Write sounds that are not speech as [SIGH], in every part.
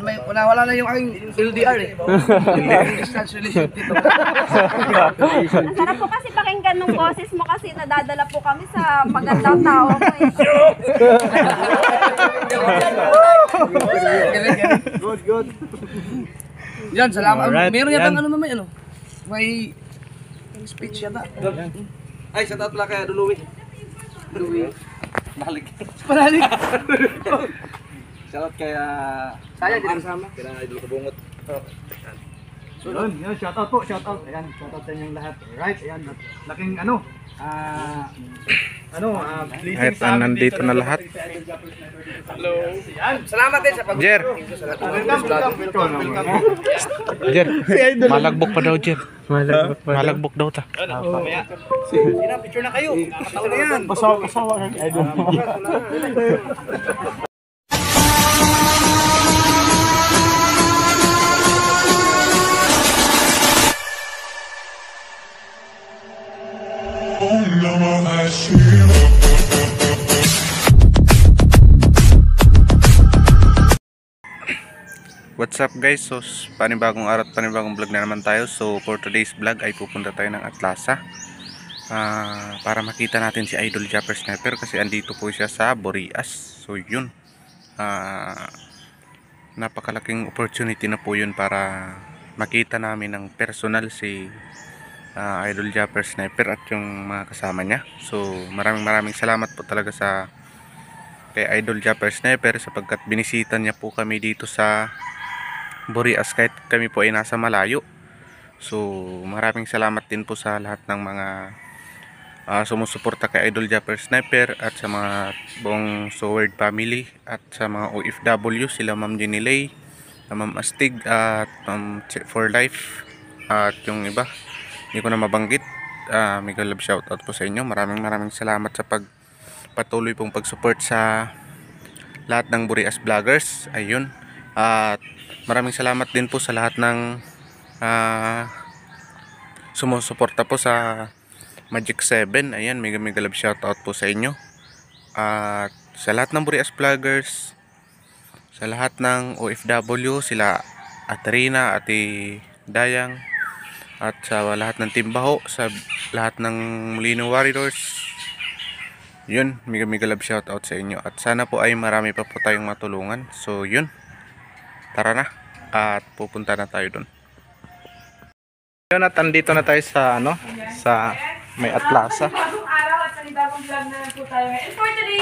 May, wala, wala na yung aking LDR eh. Distance relationship. [LAUGHS] Sarap po kasi pakinggan ng boses mo kasi nadadala po kami sa magandang tao mo eh. good, good. Yan, salamat. Alright, Meron yata ano mamay ano? May speech yata. Ay, sa tatla kaya Louie. Louie. Balik. Balik. [LAUGHS] Shoutout kaya saya din kasama. Kaya idol ko bungot. Yun, yun, shout out po, shout out. Ayan, shout out sa inyong lahat. Right, ayan, laking ano, ah, ano, ah, Kahit ah, nandito na lahat. Salamat din sa pag Jer, Welcome, welcome, welcome. Jer. [LAUGHS] Malagbok pa daw, Jer. Malagbok pa. Malagbok daw ta. Sina, picture na kayo. Nakataon na yan. Pasawa, pasawa [LAUGHS] What's up guys? So, panibagong araw at panibagong vlog na naman tayo. So, for today's vlog ay pupunta tayo ng Atlasa. ah, para makita natin si Idol Japper Sniper kasi andito po siya sa Borias. So, yun. Ah, napakalaking opportunity na po yun para makita namin ng personal si ah, Idol Japper Sniper at yung mga kasama niya. So, maraming maraming salamat po talaga sa kay Idol Japper Sniper sapagkat binisita niya po kami dito sa Borias kahit kami po ay nasa malayo. So maraming salamat din po sa lahat ng mga ah, sumusuporta kay Idol Japper Sniper at sa mga buong Soward family at sa mga OFW sila Ma'am Jenny Ma'am Astig at Ma'am for Life at yung iba hindi ko na mabanggit. Uh, mega love shoutout po sa inyo. Maraming maraming salamat sa pag patuloy pong pag-support sa lahat ng Burias Vloggers. Ayun. At maraming salamat din po sa lahat ng ah, sumusuporta po sa Magic 7. Ayan, mega mega love shoutout po sa inyo. At sa lahat ng Burias Vloggers, sa lahat ng OFW, sila Atrina, Ate Dayang, at sa lahat ng Timbaho, sa lahat ng Molino Warriors, yun, mega mega love shout out sa inyo. At sana po ay marami pa po tayong matulungan. So yun. Tara na. At pupunta na tayo dun. Yun at andito na tayo sa ano sa may Atlasa. Bagong araw at panibagong vlog na po tayo ngayon. Today,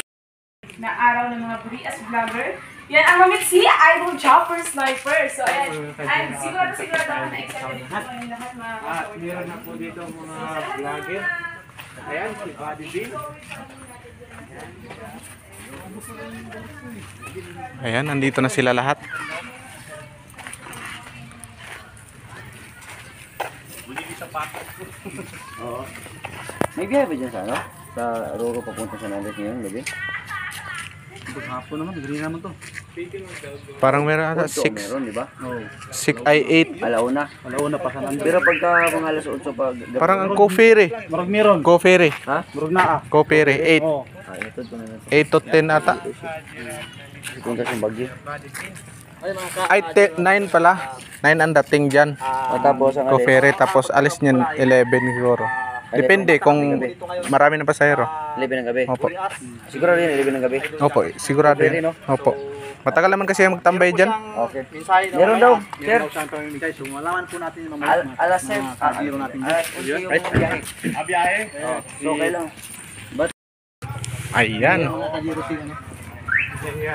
na araw ng mga Burias vlogger, yan ang mamit si Idol Chopper Sniper. So, ayan. And sigurado, sigurado ako na excited kayong lahat mga At meron na po dito mga vlogger. Ayan, si Buddy Bill. ayan andito na sila lahat May biyahe ba dyan sa ano? Sa Roro papunta sa Nandes ngayon, gabi? Hapon naman, gari naman to. parang meron ata So, 6 meron, di ba? 6 ay 8 Alauna. Alauna pa sa. Pero pagka mga alas 8 pag... parang ang co-ferry Marag meron. co-ferry Ha? Murag na ah. co-ferry 8 Oo. Ah, ito ko na natin. 8 to 10 ata Kung kasi bagyo. ay 9 pala 9 ang dating dyan O tapos ang alis. co-ferry tapos alis niyan 11 siguro depende kung marami na pasahero 11 ng gabi. opo Siguro rin 11 ng gabi. Opo, sigurado yan. Opo. Matagal naman kasi magtambay dyan. Okay. Meron daw. Sir, Guys, so malaman po natin yung mga al alas 7. kabiro natin. Alas 11 yung biyahe. Abiyahe. So, okay lang. Ayan. Mga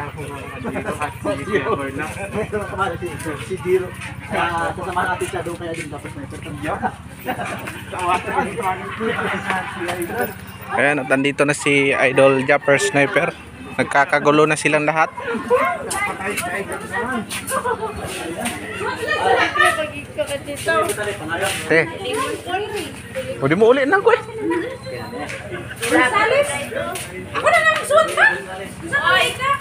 kajiro si ano. Meron ka si si Diro. Sa kasama natin siya doon kaya din tapos may pertambyo. Ayan, at nandito na si Idol Japper Sniper. Nagkakagulo na silang lahat. Te. Pwede mo uli na ko eh. Ako na lang suot ka? Ay ka?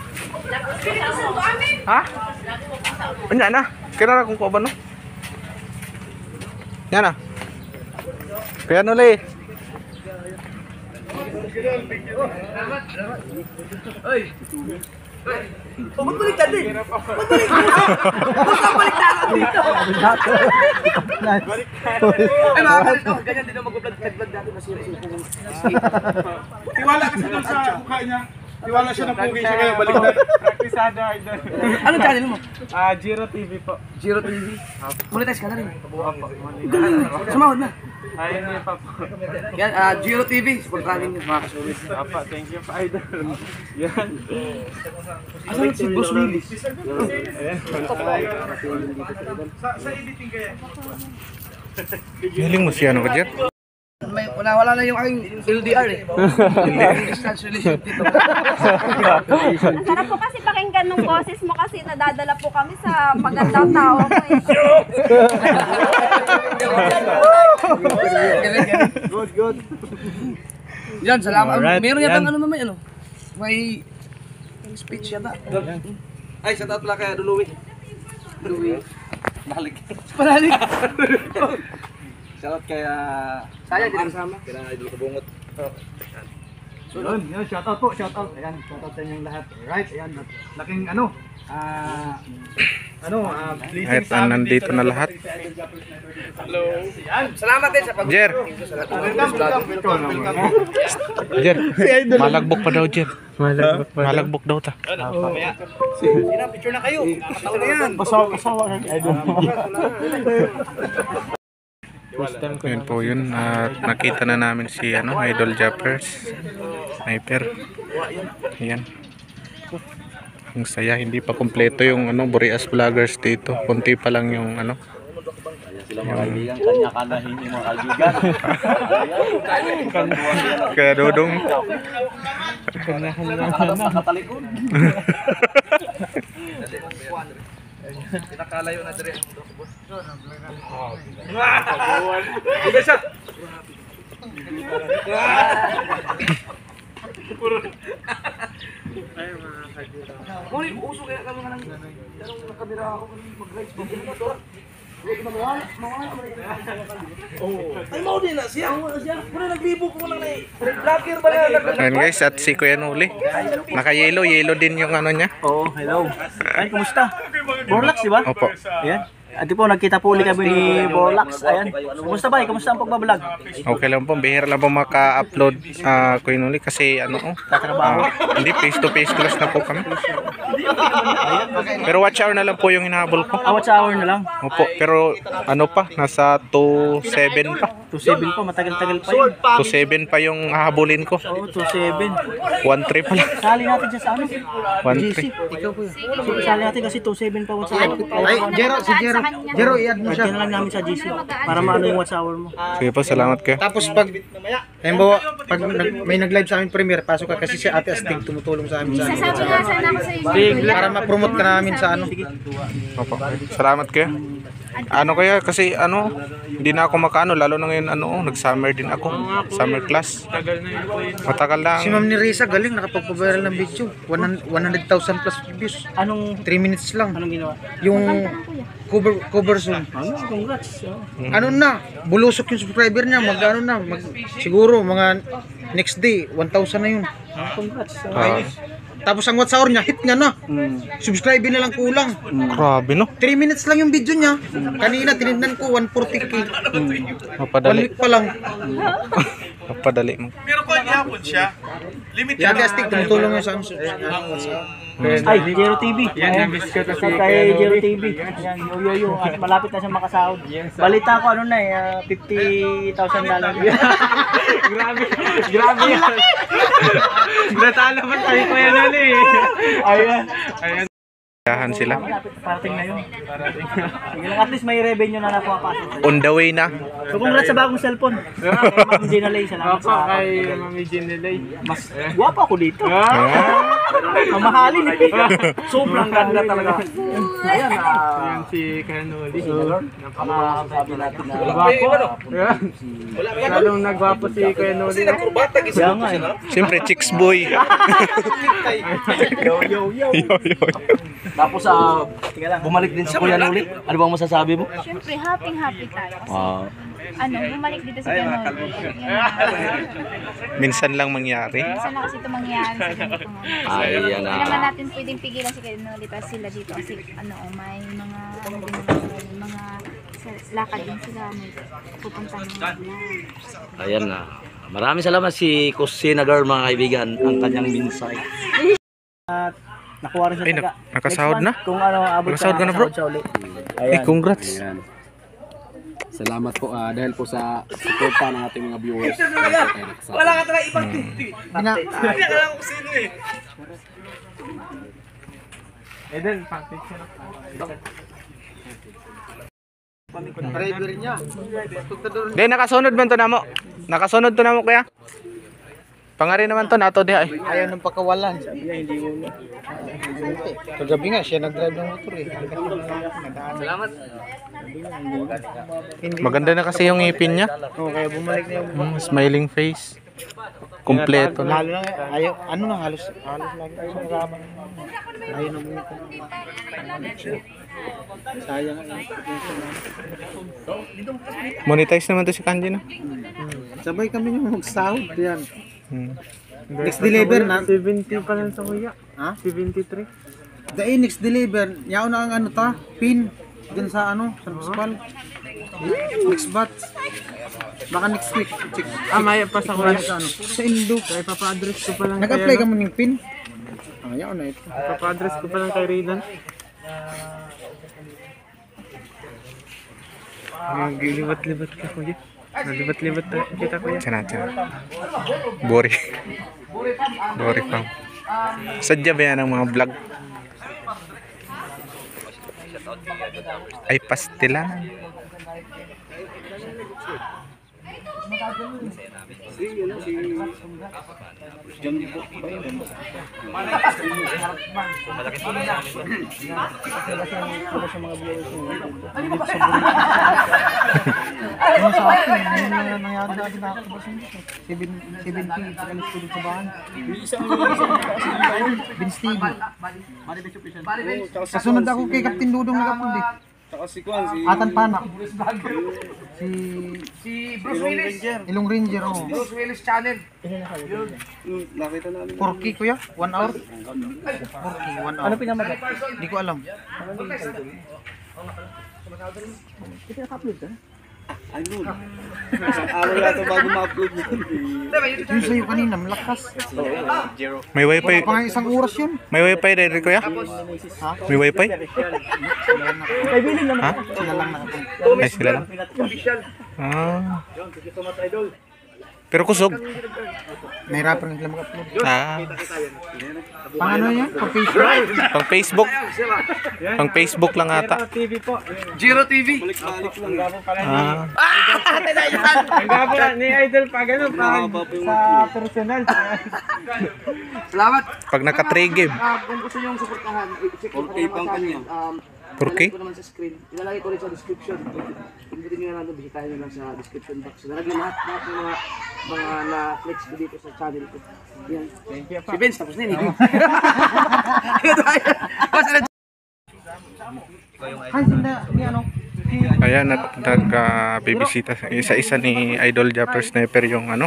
Pinasuot ko amin. Ha? Anya na. Kira na kung ko ba no? Yan na. Kaya ang baliktaran dito? Ay, mga kalito, ganyan din ang natin na sila Tiwala kasi doon sa mukha niya. Tiwala siya na pugi siya kaya baliktad. Praktisada idol. Anong channel mo? Ah, Jiro TV po. Zero TV. Monetize ka na rin. Galing. Sumahod na. Ayun niya pa po. Yan, ah, Zero TV. Supportahan ninyo mga kasulis. Apa, thank you pa idol. Yan. Asan si Boss Willis? Sa, sa editing kaya. Hiling mo siya ano ka dyan? May, wala, wala na yung aking LDR eh. [LAUGHS] Distance relationship. Sarap po kasi pakinggan nung boses mo kasi nadadala po kami sa magandang tao mo eh. Good, good. Yan, salamat. Alright, Meron yata yan. ano mamay ano. May speech yata. Ay, shout out pala kay Louie. Louie. Balik. Balik. Shout out kay uh, Saya din kasama. Kaya idol ko bungot. Yun, yun, shout out po, shout out. Ayan, shout out sa inyong lahat. Right, ayan. Laking ano, ah, ano, ah, blessing Kahit sa amin nandito dito na lahat. Hello. Yan. Salamat din sa pag Jer! Welcome, welcome, welcome. Jer! [LAUGHS] Malagbok pa daw, Jer. Malagbok pa Malagbok daw ta. picture na kayo. Kakatawa na yan. Yun po yun. At nakita na namin si ano, Idol Jappers. Sniper. Ayan. Ang saya, hindi pa kumpleto yung ano, Boreas Vloggers dito. Kunti pa lang yung ano. Kaibigan kanya mo kaibigan. Kaya Dodong. Nakatalikod. [LAUGHS] Pinakalayo na dire. Iba siya. Muli, uso kaya kami nga ng dalawang nakabira ako mag-rides ba dito. Ay, mau din na siya. Wala nagbibo ko lang na eh. Vlogger ba na? Ayan guys, at si Kuya Nuli. Naka-yellow, yellow din yung ano niya. Oo, hello. Ay, kumusta? Borlax, di ba? Opo. Ayan. Ate po, nagkita po ulit kami ni Borlax. Ayan. Kumusta ba? Kumusta ang pagbablog? Okay lang po, bihira lang po maka-upload uh, Kuya Nuli kasi ano oh. Tatrabaho. ah, hindi, face to face class na po kami. Pero watch hour na lang po yung hinahabol ko. Awat sa hour na lang. Opo, pero ano pa, nasa 2.7 pa. 2.7 pa, matagal-tagal pa yun. 2.7 pa yung hahabulin ko. Oo, 2.7. 1.3 pa lang. Sali natin siya sa ano? 1.3. Ikaw po yun. Sali natin kasi 2.7 pa watch. Ay, Jero, si Jero. Jero, i-add mo siya. Na lang namin sa GC para maano yung watch hour mo. Sige po, salamat kayo. Tapos pag, halimbawa, pag nag, may nag-live sa amin premiere, pasok ka kasi si Ate Astig tumutulong sa amin sa ano. Sabi nga sana ako sa iyo. Para ma-promote ka namin sa ano. Opo. Salamat kayo. Ano kaya kasi ano, hindi na ako makaano lalo na ngayon ano, oh, nag-summer din ako. Summer class. Matagal lang. Si Ma'am ni Risa galing nakapagpa-viral ng video. 100 100,000 plus views. Anong 3 minutes lang. anong ginawa? Yung cover cover zone. Ano? Congrats. Oo. Ano na, bulusok yung subscriber niya, mag ano na, mag, siguro mga next day 1,000 na yun. Congrats. Oo. Ah, Tapos ang watch hour niya, hit niya na. Subscriber na lang kulang. grabe no. 3 minutes lang yung video niya. Kanina tinignan ko 140k. Mapadali. Balik pa lang. [LAUGHS] Mapadali mo. Si Ate Astig tumutulong niya sa ano. sa- Ay, Jero TV. Yan, namiss ko kasi kay Jero TV. Yan, yo yo yo. At malapit na siya makasahod. Balita ko ano na eh, ah, 50,000 dollar. [LAUGHS] grabe, grabe yan. Natalo pa tayo ko yan ano eh. Ayan. Ayan. Yahan sila. Parating na yun. Parating na. Sige lang, at least may revenue na napapasok. On the way na. So congrats sa bagong cellphone. Kay Ma'am Gina Lay, salamat sa [LAUGHS] kay Mami Jinelay. Mas guwapo ako dito. Ah, Mamahalin eh. [LAUGHS] Sobrang ganda talaga. Ayan, ah. si Kanoli. Napakasabi natin na Gwapo. Lalong nagwapo si Kanoli. Kasi nagkurbata gisa nga eh. Siyempre, chicks boy. Yo, yo, yo. Yo, yo. Tapos ah, lang. Bumalik din si Kuya Nuli. Ano bang masasabi mo? Siyempre, happy-happy tayo. Wow. Ano, bumalik dito si Ganol. Minsan lang mangyari. Minsan na kasi ito mangyayari sa ganito. Ay, yan Hindi na. naman natin pwedeng pigilan si Ganol dito sila dito kasi ano, may mga ano din naman mga sa- lakad din sila, may pupunta na. Ayan na. Maraming salamat si Kusinagar mga kaibigan ang kanyang minsay. Nakuha rin sa Ay, taga. nak- nakasahod na? Kung ano, abot Nakasahod ka na, bro? Ay, congrats. Ayan. Salamat po ah, dahil po sa suporta ng ating mga viewers. Wala ka talaga ibang titi. Driver niya. Di, nakasunod man to namo. Nakasunod to namo kuya. Pangari naman to nato di ay. Ayaw ng pakawalan. Sabi niya, hindi ulo. Kagabi nga, siya nag-drive ng motor eh. Salamat. Maganda na kasi yung ngipin niya. Oo, kaya bumalik na yung Mm, smiling face. Kompleto na. Lalo na, ayaw, ano na, halos, halos lagi tayo sa kasama. Ayaw na muna. Sayang. Monetize naman to si Kanji no. Sabay kami yung magsahod. Yan. Hmm. Next deliver na. 70 pa lang sa kuya. Ha? 73. Dahil next deliver, yaw na ang ano ta, pin. Dun sa ano, sa municipal. Next batch. Baka next week. Check. Ah, may pa sa kuya. sa ano. Sa Indo. Ay, papa-address ko pa lang Nag-apply ka mo ng pin? Ayaw na ito. Papa-address ko pa lang kay Rinan. Libat-libat ka kuya. Libat-libat kita kuya. Tiyana, tiyana. Bori. Bori pa. Sadya ba yan ang mga vlog? Ay, pastilan. Ano sa akin? Ano na nangyari sa akin nakakabas hindi ko. 70, pagalis ko dun sa bahan. Kasunod ako kay Captain Dudong nag-upload eh. Atan Panak. [LAUGHS] Si Si Bruce Willis. Ilong Ranger, oh. Bruce Willis channel. Porky kuya, 1 hour. Porky, 1 hour. Ano pinamagat? Hindi ko alam. Yung sa'yo kanina, malakas. May wifi. Pang isang oras yun. May wifi rin, kuya? May wifi? Ha? Sila lang nakapag. Ay, sila lang. Ah. Pero kusog. May rapper na sila mag-upload. Ah. Pang ano yan? Pang Facebook? Pang Facebook. Pang Facebook lang ata. TV po. Jiro TV. Ah. Ang gabo ni Idol pa ganun pa sa personal. Salamat. Pag naka-3 game. Ah, kung gusto niyo suportahan, i-check ko okay, pang kanya. Um, 4K? ilalagay ko naman sa screen. Ilalagay ko rin sa description. Pindutin niyo na lang bisitahin niyo lang sa description box. Nalagay lahat, lahat ng mga mga na-flex ko dito sa channel ko. Yan. Thank you, Si Vince, tapos na yun. eh. Ito [LAUGHS] tayo. Basta na- Ay, sila, ni ano? Ayan, at nagka-bibisita. Isa-isa ni Idol Japper Sniper yung ano,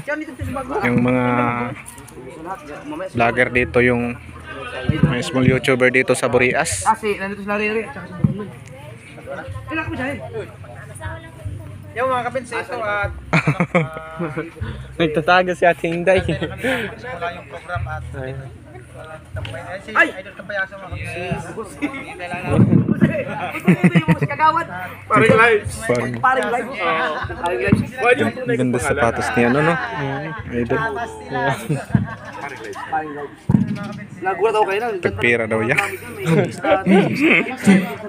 yung mga vlogger dito, yung may small YouTuber dito sa Burias. Ah, si, nandito si Larry Ray. Tsaka si Bugnoy. Ilan ko eh. Yung mga kapinsa ito at [LAUGHS] Nagtatago si Ate Inday. wala yung program at Ay! Idol Kapayaso mga kapinsa. Yung si Kagawad. Paring live. Parang Paring live. Paring live. ang ganda sapatos niya, ano, no? Idol. Paring live. Nagulat ako kayo na. Tagpira daw yan.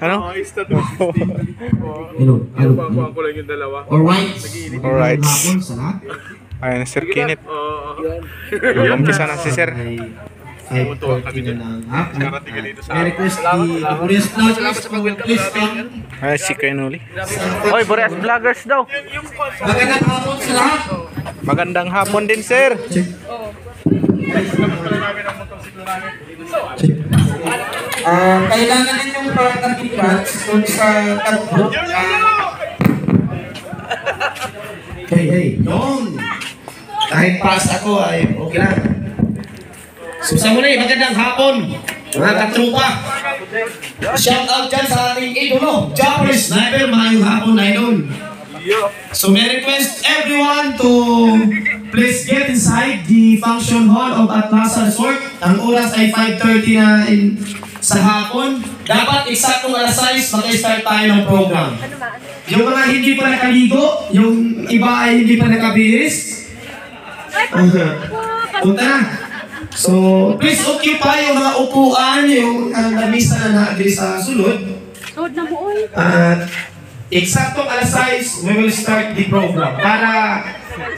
ano? Hello, hello. Alright. Alright. Hapon sa lahat. Ayan, Sir Kinit. Umpisa na si Sir. Ay, 14 na ng hapon. May request the Glorious Vloggers to please come. Ay, si Kenuli. Oy, Burias Vloggers daw. Magandang hapon sa lahat. Magandang hapon din, Sir. Ah, kailangan din yung parang katipat kung sa tatlo. Ah, Hey, hey. Yun. Kahit pass ako ay okay lang. Sa muli, magandang hapon. Mga katrupa. Shout out dyan sa ating idolo. Jumper Sniper, maayong hapon na idol. So may request everyone to please get inside the function hall of Atlasa Resort. Ang oras ay 5.30 na in, sa hapon. Dapat eksaktong alas 6 mag-start tayo ng program. Yung mga hindi pa nakaligo, yung iba ay hindi pa nakabihis. [LAUGHS] Punta na. So, please occupy yung mga upuan, yung uh, lamisa na naagri sa sulod. Suod na mo, oy. At eksaktong alas 6, we will start the program. Para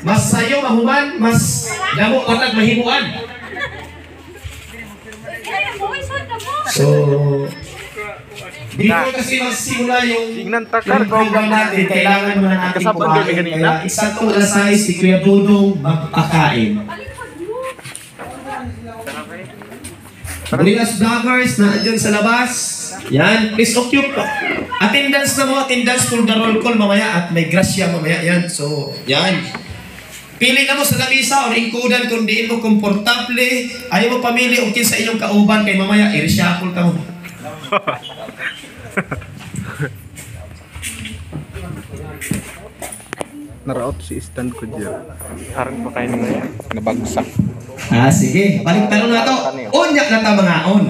mas sayo mahuman, mas damo patag mahimuan. So, before kasi magsimula yung, yung program natin, kailangan muna natin kumain. Kaya eksaktong alas 6, si Kuya Dudong magpakain. Burigas vloggers na dyan sa labas. Yan, please occupy. Attendance na mo, attendance for the roll call mamaya at may grasya mamaya yan. So, yan. Pili na mo sa lamisa o ingkudan kung diin mo komportable. Ayaw mo pamili o sa inyong kauban kay mamaya i-reshuffle ka mo. Naraot si stand ko dyan. Harang pa kayo ngayon. Nabagsak. Ah, sige. Balik tanong na to. Unyak na ta mga on.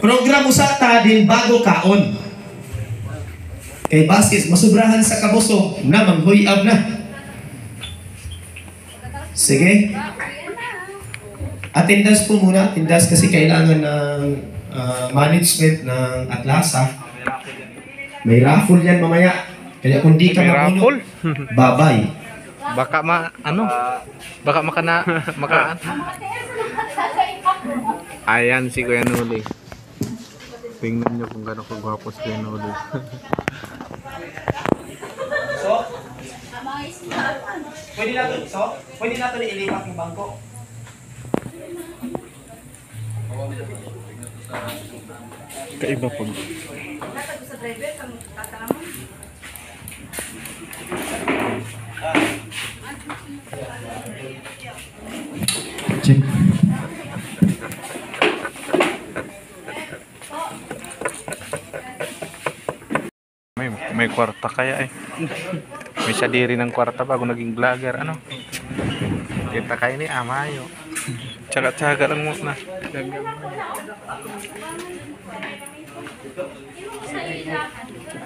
Program usata din bago kaon. Kay Baskis, masubrahan sa kabusog na manghuyab na. Sige. Attendance po muna. Attendance kasi kailangan ng ah, management ng Atlasa. May raffle yan mamaya. Kaya kung di ka marunong, babay. Baka ma, ano? Baka makana, makaan. [LAUGHS] Ayan si Kuya Nuli. Tingnan nyo kung gano'ng kagwapo si Kuya Nuli. So, pwede na to, so, pwede na to ilipat yung bangko. Kaiba pag. Check. May, may kwarta kaya eh. May sadiri ng kwarta bago naging vlogger. Ano? Kita kayo ni Amayo. Tsaga-tsaga lang muna.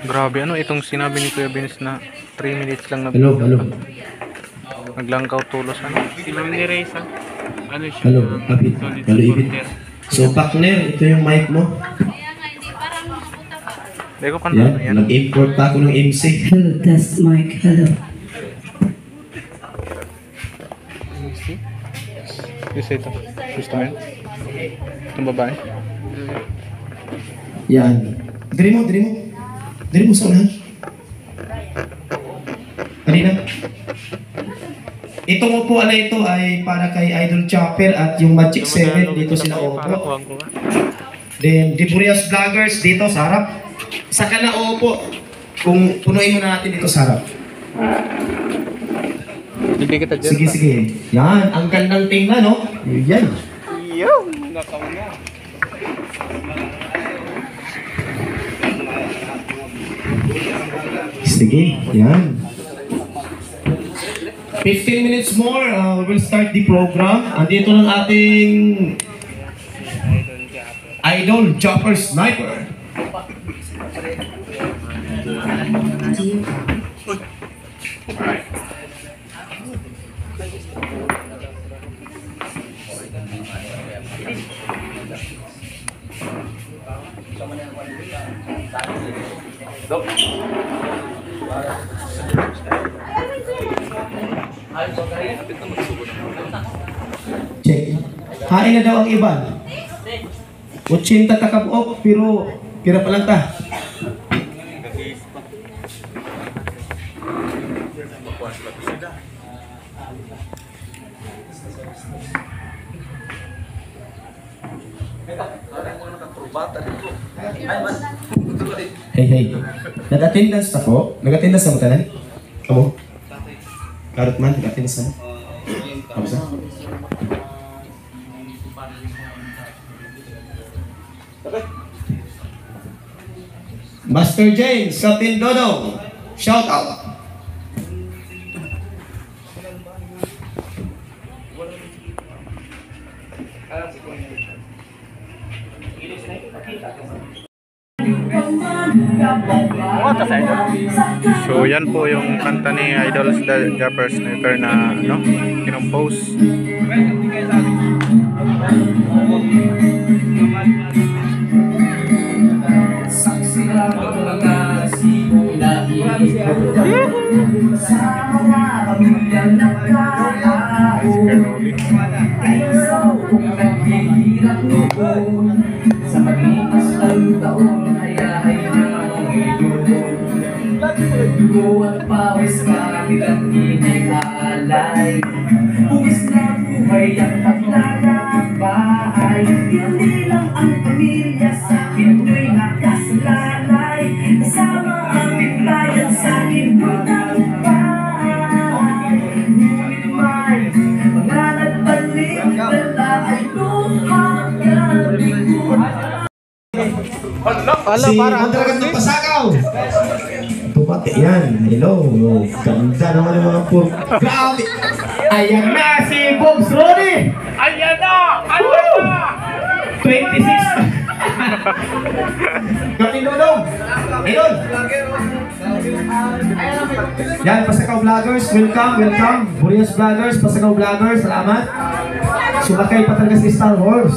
Grabe, ano itong sinabi ni Kuya Vince na 3 minutes lang na Hello, hello. naglangkaw tulos ano? Si Ma'am ni Reza. Ano siya? Hello, Abid. Hello, Ibit. So, partner, ito yung mic mo. Hindi ko ano Yan, yan. nag-import pa ako ng MC. Hello, test mic. Hello. Gusto ito. Gusto mo yun? Itong babae? Yan. Diri mo, diri mo. Diri mo sa unahan. Kanina. Itong upuan na ito ay para kay Idol Chopper at yung Magic 7 dito sila upo. Then, Diburias Vloggers dito sa harap. Sa kana upo. Kung punuin mo na natin dito sa harap. Hindi kita dyan. Sige, sige. Yan, ang gandang tingnan, no? Yan. Sige, yan. 15 minutes more, uh, we'll start the program. Andito ng ating idol, Chopper Sniper. Hain na daw ang iba. 80 takabok, pero pira pa lang ta. Hey, hey. Nag-attendance na po? Nag-attendance na mo tanan? Kamo? Karot man, sa. Apa sa? Master James, Captain Dodo, shout out. So yan po yung kanta ni Idol the Japper Sniper na ano, kinompose. Si Madragat ng Pasakaw. Tumati yan. Hello. Ganda naman ng mga pur. Grabe. Ayan na si Bobs Ronnie. Ayan na! Ayan na! 26. Kapin Dodong. Idol. Yan, Pasakaw Vloggers. Welcome, welcome. Burias Vloggers, Pasakaw Vloggers. Salamat. Sumakay pa talaga si Star Wars.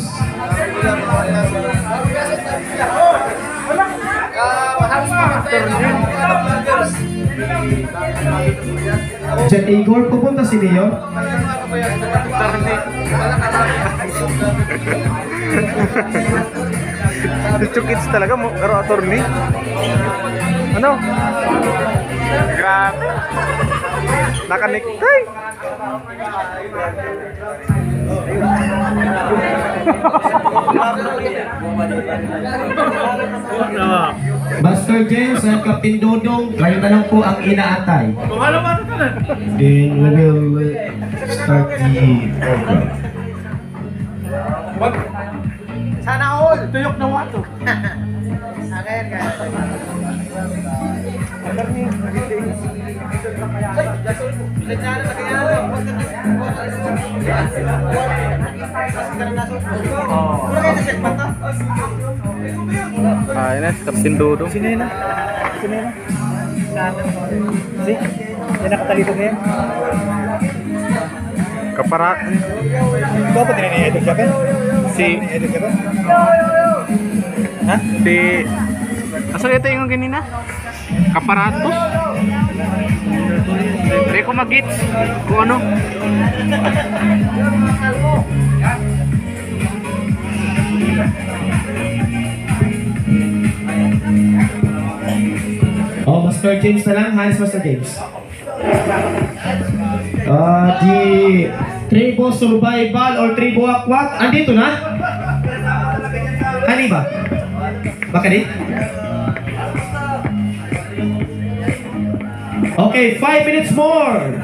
Jet Igor, pupunta si Leo. Dito kids talaga karo attorney. Ano? Grabe. Nakanektay. Master James at Captain Dodong, kayo na lang po ang inaatay. Then we will start the program. Sana all! Tuyok na wato. [LAUGHS] Ah, yan na, Captain Dodo. Sino yun? Sino yun? Si? Yan nakatalibog ngayon? Kapara. Ikaw pa din ni Edward Japan? Si, Edward Japan? ha? Si, asa ito yung ganina? Kaparatos? Hindi ko mag-gets kung ano. Oh, Master James na lang. Hannes Master James. Ah, di Tribo Survival or Tribo Aquat. Andito na? Ano ba? Baka di? Okay, five minutes more.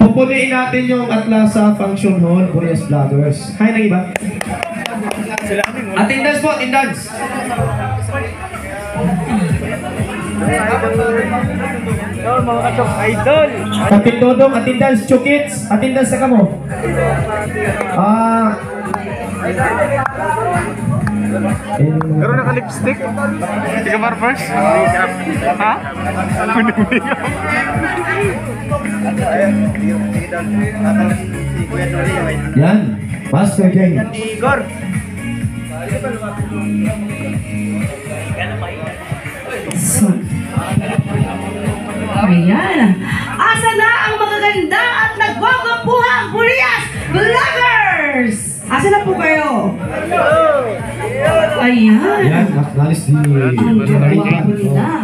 Pupunuin natin yung Atlasa Function Hall, Burias Vloggers. Hi na iba. Attendance po, attendance. Idol, mga kachok, idol! Kapit Dodong, attendance, Chukits, attendance sa kamo. Ah. Pero naka-lipstick? Hindi ka marpers? Ha? Yan, Master James. Igor! Ayan. Asa na ang magaganda at nagwagwapuhang Burias Vloggers? Asa na po kayo? Ayan. Yan, acknowledge the Ang nila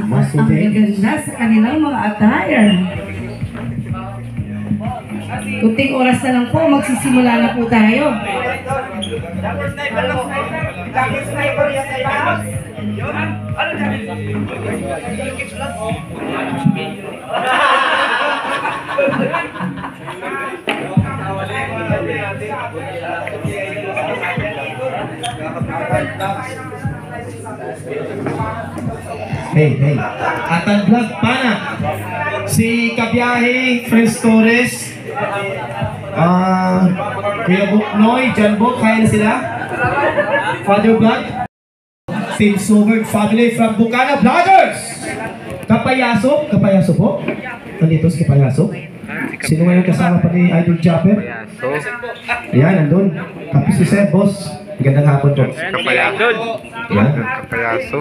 Oh, at ang sa kanilang mga attire. Kunting oras na lang po, magsisimula na po tayo. Jumper [LAUGHS] sniper Hey, hey. At ang vlog pana. Si Kabiyahe, Friends Torres. Ah, Kuya Buknoy, John Buk, kaya na sila? Father Vlog. Team Sobert Family from Bukana Vloggers. Kapayaso, Kapayaso po. Nandito si Kapayaso. Sino ngayon kasama pa ni Idol Chopper? Ayan, nandun. Tapos si Sir, boss. Magandang hapon po. Kapayaso. Yan. Kapayaso.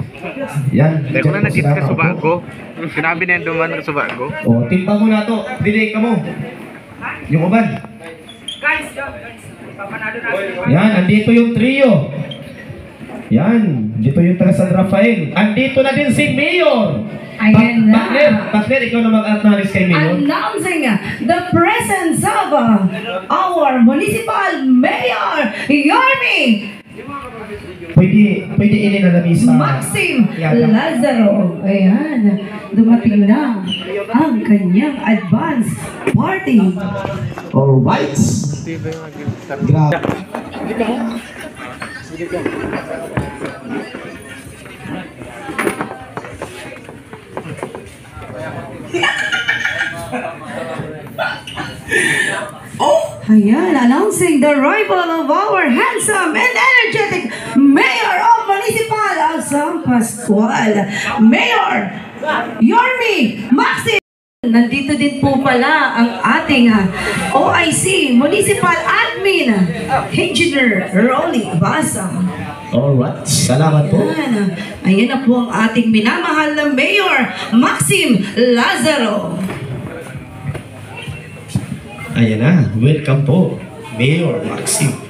Yan. Dahil ko na nagkita ka suba ko. Sinabi na yung duman ka suba ko. O, timbang mo na to. Delay ka mo. Yung uban. Guys. Yan, andito yung trio. Yan, dito yung taga San Rafael. Andito na din si Mayor. Ayan na. Partner, partner, ikaw na mag-acknowledge kay Mayor. Announcing the presence of our municipal mayor, Yormi Pwede, pwede ininalamis sa... Maxim Yan. Lazaro. Ayan, dumating na ang kanyang advance party. Alright. Grabe. Ayan, announcing the arrival of our handsome and energetic Mayor of Municipal of San Pascual, Mayor Yormi Maxim. Nandito din po pala ang ating ah, OIC Municipal Admin, Engineer Rolly Basa. Alright. Salamat po. Ayan, ayan na po ang ating minamahal na Mayor Maxim Lazaro. Ayan na. Welcome po. Mayor Maxim.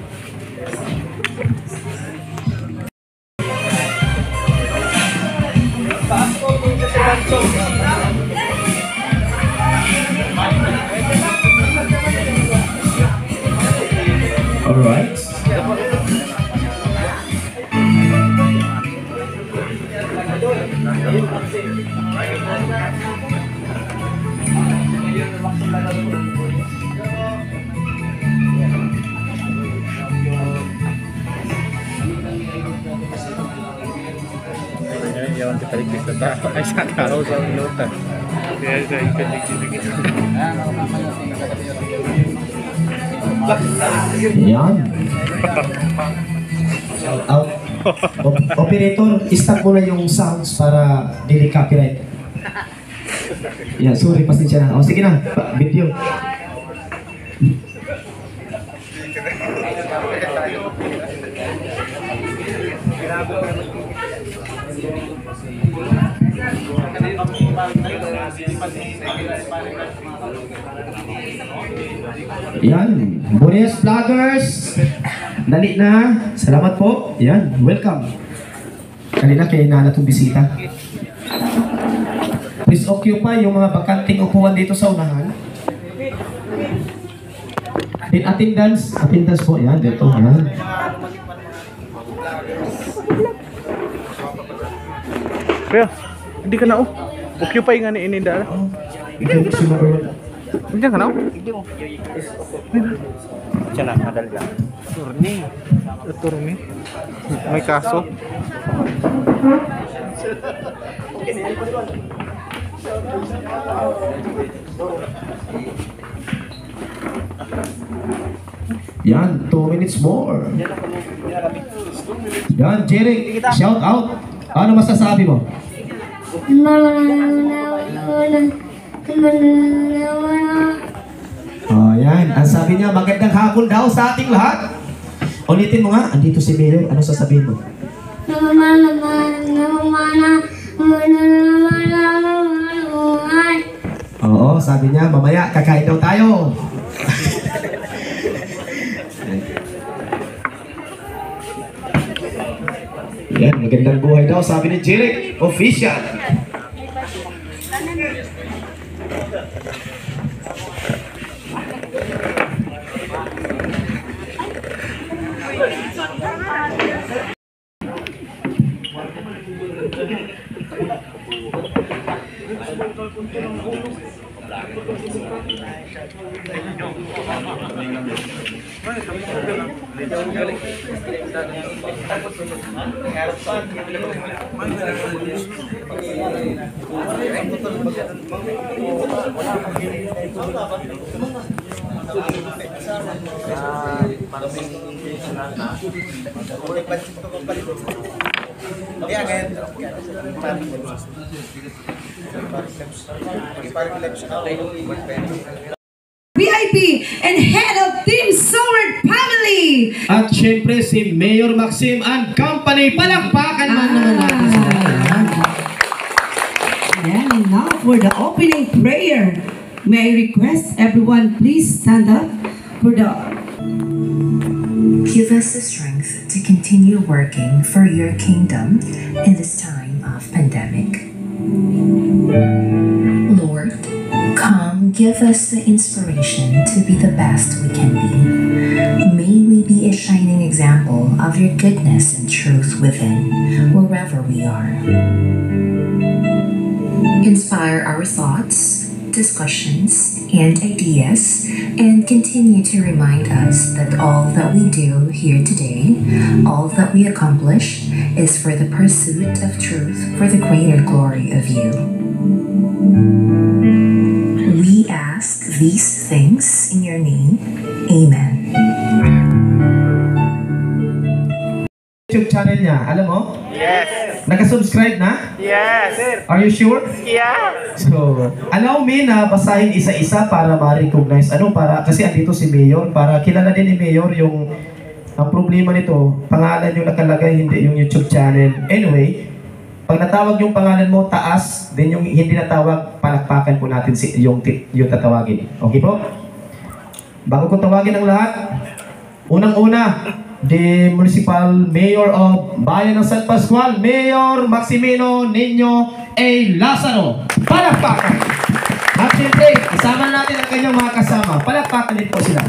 Yan. Shout out. O- operator, stop mo na yung sounds para dili copyright. Yeah, sorry, pasensya na. O, sige na. Video. Yan. Bonias Vloggers. Dali na. Salamat po. Yan. Welcome. Kanina kay Nana itong bisita. Please occupy yung mga bakanting upuan dito sa unahan. In attendance, attendance po yan dito. Yan. Kaya, hindi ka na oh. Occupy nga ni Ininda. Ikaw si number one. Hindi ka na oh. Siya na, madal lang. Turni. Turni. May kaso. Yan, two minutes more. Yan, Jerry, shout out. Ano masasabi mo? Oh, yan. Ang sabi niya, magandang hapon daw sa ating lahat. Ulitin mo nga, andito si Mayor. Ano sasabihin mo? Oo, sabi niya, mamaya kakain daw tayo. [LAUGHS] Yan, magandang buhay daw, sabi ni Jeric, official. Para may VIP and head of Team Sword Family. At syempre si Mayor Maxim and Company. Palakpakan man naman ah. natin sila. Ayan. Ayan, and now for the opening prayer. May I request everyone please stand up for the Give us the strength to continue working for your kingdom in this time of pandemic. Lord, come give us the inspiration to be the best we can be. May we be a shining example of your goodness and truth within, wherever we are. Inspire our thoughts, discussions, and ideas, and continue to remind us that all that we do here today, all that we accomplish, is for the pursuit of truth for the greater glory of you. We ask these things in your name. Amen. YouTube channel niya, alam mo? Yes. Naka-subscribe na? Yes. Are you sure? Yeah. So, allow me na basahin isa-isa para ma-recognize. Ano, para, kasi andito si Mayor, para kilala din ni Mayor yung, ang problema nito, pangalan yung nakalagay, hindi yung YouTube channel. Anyway, pag natawag yung pangalan mo, taas, then yung hindi natawag, palakpakan po natin si, yung, yung tatawagin. Okay po? Bago ko tawagin ang lahat, unang-una, the Municipal Mayor of Bayan ng San Pascual, Mayor Maximino Niño A. Lazaro. Palakpakan! At syempre, kasama natin ang kanyang mga kasama. Palakpakan din po sila.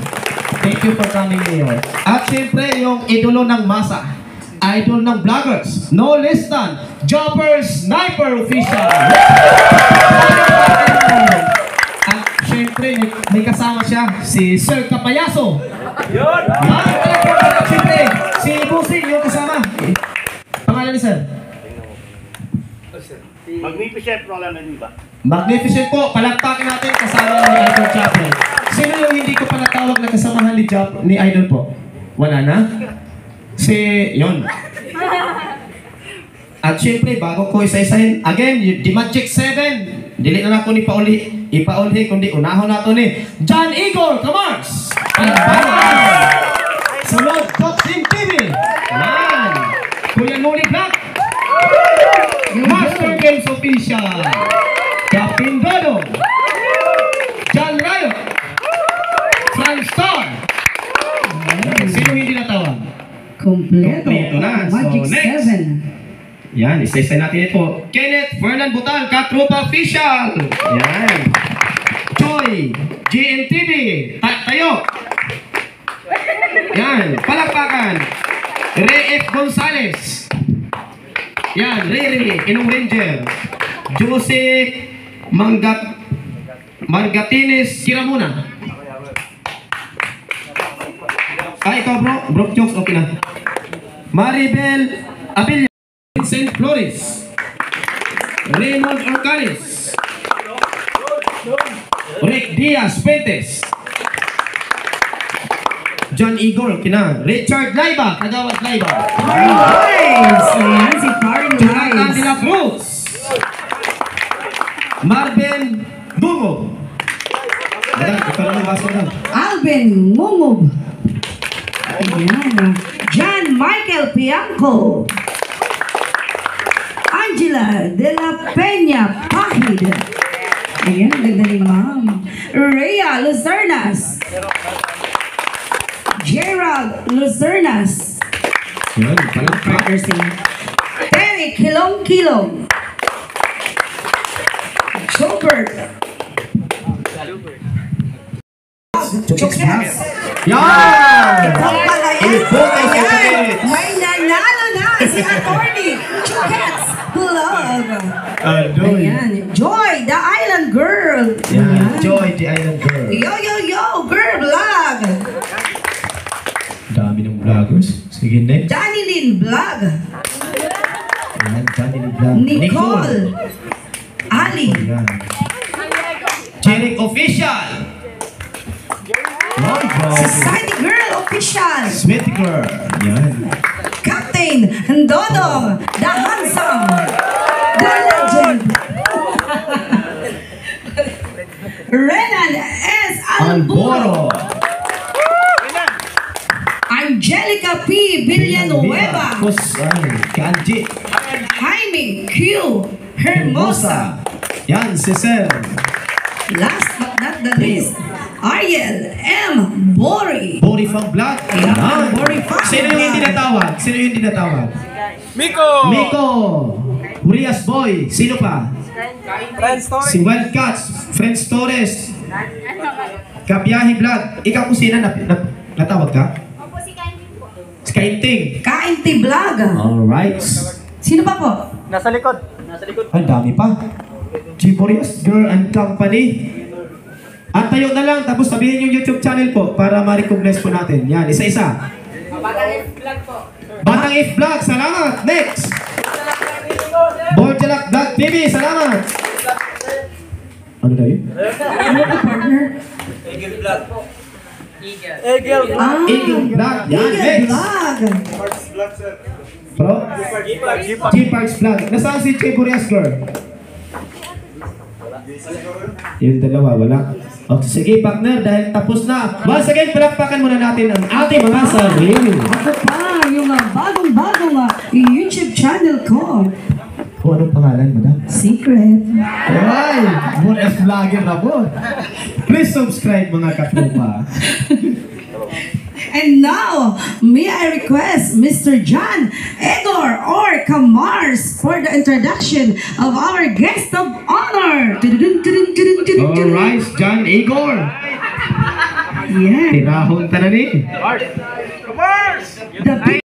Thank you for coming, Mayor. At syempre, yung idolo ng masa. Idol ng vloggers. No less than Jumper Sniper Official. At syempre, may, may kasama siya, si Sir Kapayaso. Yun! Palakpakan. At syempre, si Busing yung kasama. Pangalan ni Sir? Magnificent wala na ba? Magnificent po, palakpakan natin kasama ni Idol Chapel. Sino yung hindi ko pa natawag na kasamahan ni, Chap ni Idol po? Wala na? Si, yon. At syempre, bago ko isa-isahin, again, the Magic 7, dili na ako ni pauli, ipauli, kundi unahon nato ni John Igor! Palakpakan! Sunod, Top Team TV! Yan! Kuya Nuri Black! Master Games Official! Captain Dodo! John Rayo! Franstar! Sino hindi natawag? Kompleto. Kompleto na. So, Magic next. 7. Yan, isa-isa natin ito. Kenneth Fernan Butal, Katrupa Official! Yan. Choi, GNTV, Ta- tayo. Yan, palakpakan. Ray F. Gonzales. Yan, Riri, Inong Ranger. Jose Mangat Margatines Kiramuna. Ah, ikaw bro. Bro jokes, okay na. Maribel Abilia. Vincent Flores. Raymond Orcanes. Rick Diaz Pentes. John Igor Kina. Richard Laiba. Kagawad Laiba. Nice! Ayan, si Party Jonathan de la Cruz. Marvin Bungo. Ayan, ikaw naman baso na. Alvin Mungub. Ayan. John Michael Pianco. Angela de la Peña Pahid. Ayan, ganda ni ma'am. Rhea Luzernas. Gerald Luzernas. Yan, palakpakan. Terry Kilong Kilong. Jobert. Chokets. Yan! Ayan. Ibo kay Chokets. May nanalo na si Attorney Chokets. Hello. Adoy. Ayan. Joy, the island girl. Yan, Joy, the island girl. Yo, yo, yo, girl vlog. Dami ng vloggers. Sige, next. Johnny Lynn vlog. Yan, Johnny the Vlog. Nicole. Ali. Yan. Jeric Official. Wow. Society Girl Official. Sweet girl. Yan. Captain Dodong, the handsome, the Renan S. Alboro. Angelica P. Villanueva. Kanji. Jaime Q. Hermosa. Yan, si Sir. Last but not the least, Ariel M. Bori. Bori from Black. Yan. Bori from Sino yung hindi natawag? Sino yung hindi natawag? Miko! Miko. Urias Boy. Sino pa? Si Wildcats. Friends Torres. Kabiyahe Vlog. Ikaw kung sino na, na, natawag ka? Opo, si Kainin po. Skyting. Kainti Vlog. Alright. Sino pa po? Nasa likod. Nasa likod. Ang dami pa. Giborius Girl and Company. At tayo na lang, tapos sabihin yung YouTube channel po para ma-recognize po natin. Yan, isa-isa. Batang If Vlog, salamat! Next! Borjalak Vlog TV, salamat! Ano na yun? Ano ka, partner? Egel. Ah, Eagle Vlog, yan, Eagle next! Vlog. Bro? G-Parks Vlog. Nasaan si Giborius Girl? Yung dalawa, wala. Okay, sige partner, dahil tapos na. Once again, palakpakan muna natin ang ating mga sarili. Ako pa, yung uh, bagong-bagong uh, YouTube channel ko. Kung anong pangalan mo na? Secret. Ay! More as vlogger na po. Please subscribe mga katropa. And now, may I request Mr. John Egor or Kamars for the introduction of our guest of honor. Tudun. Alright, John Igor. Yeah. Tirahon ta na ni. The